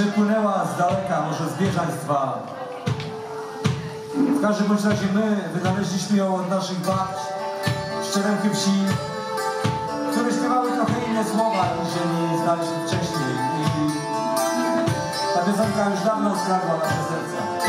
przypłynęła z daleka, może z bieżaństwa. W każdym bądź razie my wynaleźliśmy ją od naszych babć, szczerenki wsi, które śpiewały trochę inne słowa, niż znaliśmy wcześniej. I ta piosenka już dawno skradła nasze serca.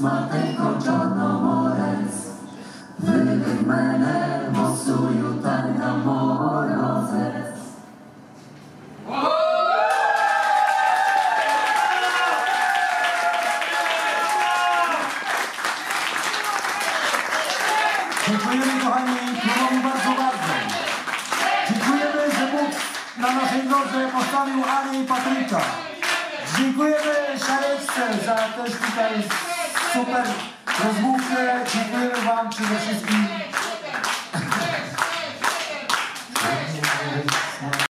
Matejko Czarnomorec. Wyrych mene, mosuju tanga morozec. Dziękujemy kochani klubom bardzo bardzo. Dziękujemy, że Bóg na naszej drodze postawił Anię i Patryka. Dziękujemy Szareczce za też tutaj super rozmówkę. Dziękujemy Wam przede wszystkim